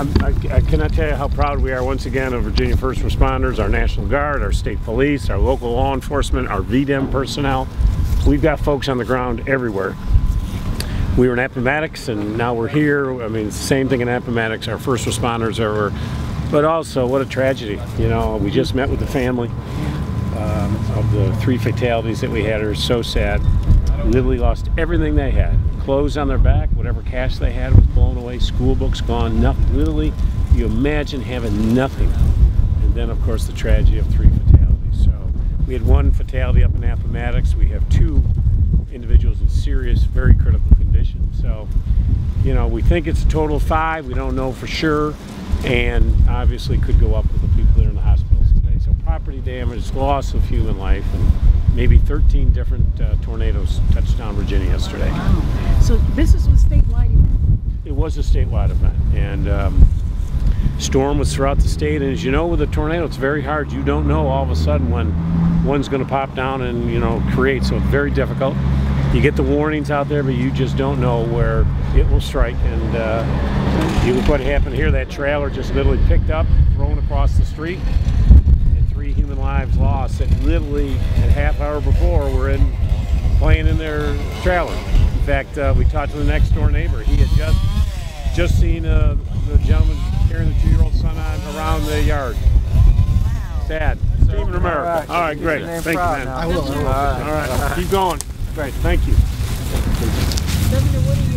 I, I cannot tell you how proud we are once again of Virginia first responders, our National Guard, our state police, our local law enforcement, our VDEM personnel. We've got folks on the ground everywhere. We were in Appomattox and now we're here. I mean, same thing in Appomattox. Our first responders are, but also what a tragedy. You know, we just met with the family um, of the three fatalities that we had. are so sad. Literally lost everything they had. Clothes on their back, whatever cash they had was blown away. School books gone. Nothing. Literally, you imagine having nothing. And then, of course, the tragedy of three fatalities. So we had one fatality up in Appomattox. We have two individuals in serious, very critical condition. So, you know, we think it's a total of five. We don't know for sure, and obviously could go up with the people that are in the hospitals today. So, property damage, loss of human life, and maybe 13 different uh, tornadoes touched down Virginia yesterday. Wow. So this is a statewide event. It was a statewide event, and um, storm was throughout the state. And as you know, with a tornado, it's very hard. You don't know all of a sudden when one's going to pop down and you know create. So it's very difficult. You get the warnings out there, but you just don't know where it will strike. And uh, you look what happened here. That trailer just literally picked up, thrown across the street, human lives lost. That literally, a half hour before, were in playing in their trailer. In fact, uh, we talked to the next door neighbor. He had just just seen uh, the gentleman carrying the two-year-old son on around the yard. Sad. Stephen Romero. All right. All right, great. Thank you, man. now. I will. I will. All right, keep going. Great, thank you. Governor, what do you